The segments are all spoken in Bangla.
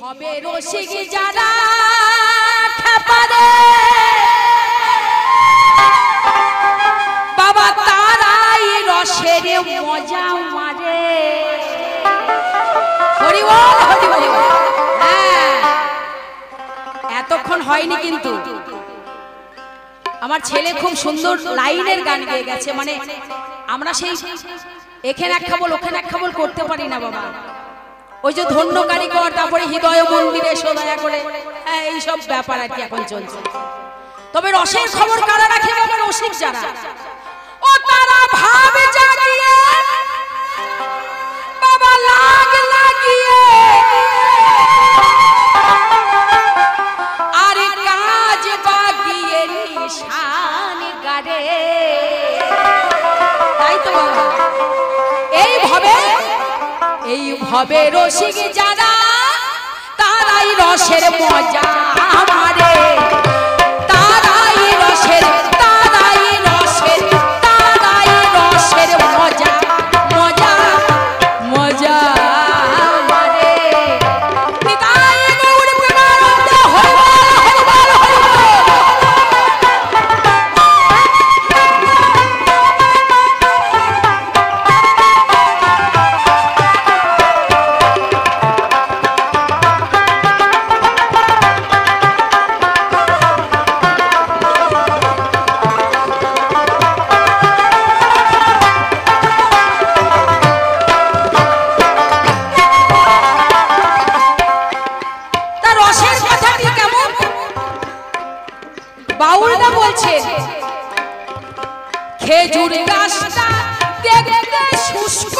হবে রসিক যারা বাবা তারাই রসের মজা মারে। হরি বল হরি বল হ্যাঁ। এতক্ষণ হয়নি কিন্তু। আমার ছেলে খুব সুন্দর লাইনের গান গেয়ে গেছে মানে আমরা সেই এখানে এক খাবল ওখানে এক খাবল করতে পারি না বাবা। ওই যে ধন্য কারিগর তারপরে হৃদয় মন্দিরে সোদয়া করে। হ্যাঁ, এইসব ব্যাপার আর কি এখন চলছে। তবে রসের খবর কারা রাখে বাবা রসিক যারা? এইভাবে রসিক যারা তারাই রসের মজা আমারে। রসের রসের রসের মজা মজা মজা। বাউলটা বলছে খেজুর গাছটা দেখতে শুষ্ক।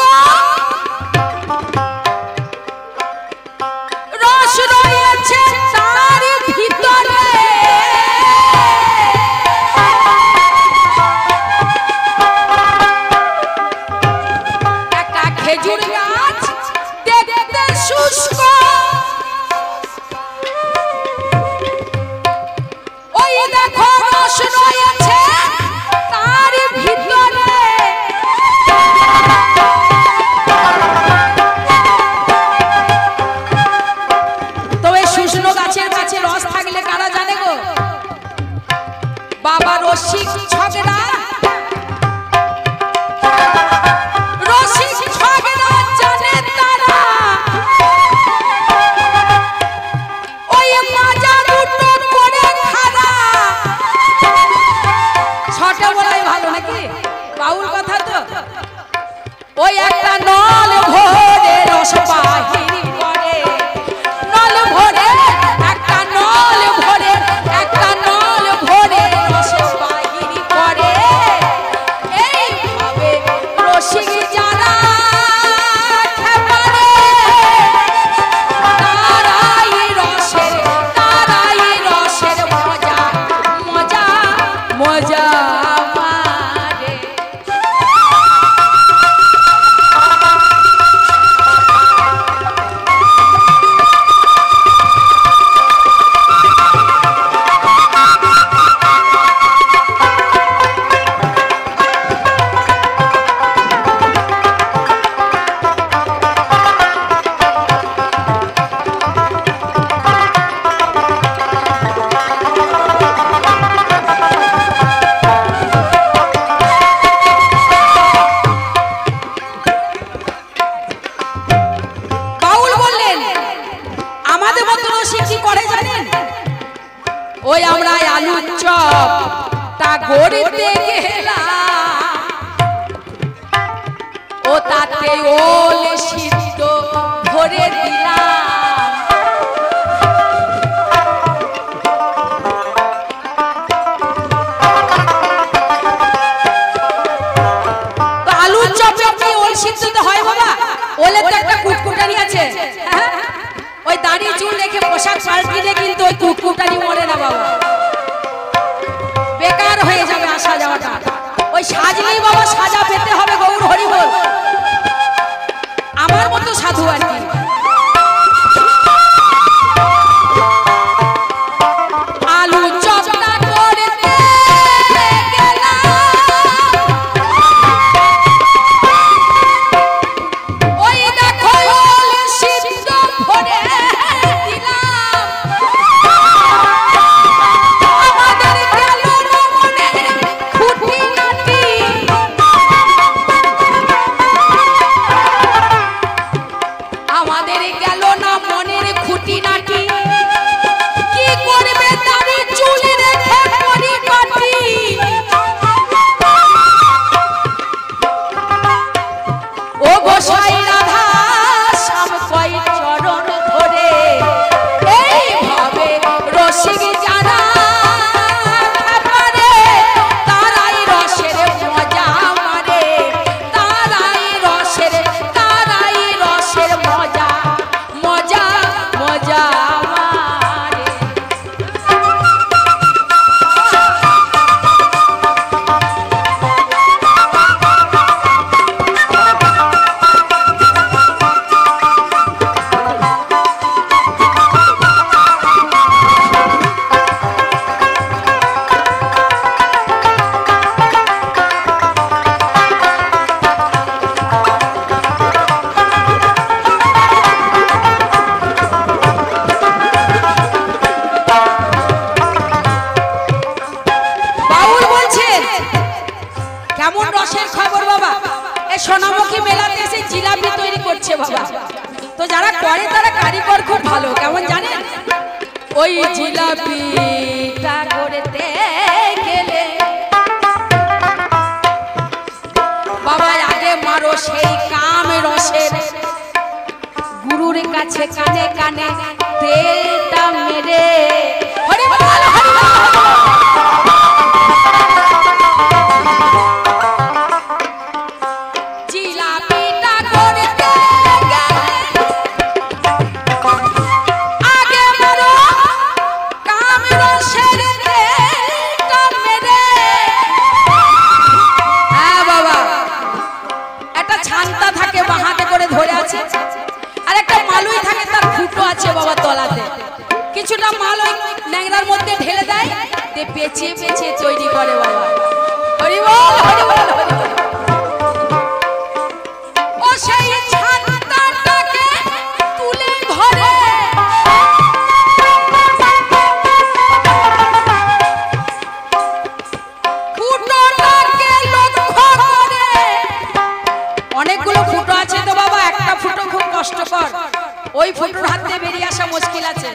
মজা মারে ওই আমরা আলু চপ। তা গড়িতে ও তাতে ওল সিদ্ধ ভরে দিলাম। খুশের খবর বাবা। এই সোনামুখী মেলাতে এসে জিলাপি তৈরি করছে বাবা। তো যারা করে তারা কারিগর খুব ভালো, কেমন জানেন? ওই জিলাপিটা করতে গেলে বাবা, আগে মারো সেই কাম রসের। গুরুর কাছে কানে কানে তেলটা মেরে। ওই ন্যাংরার মধ্যে ঢেলে দেয় দিয়ে পেঁচিয়ে পেঁচিয়ে তৈরি করে অনেকগুলো ফুটো আছে বাবা, একটা ফুটো খুব কষ্টকর। ওই ফুটোর হাত দিয়ে বেরিয়ে আসা মুশকিল আছে।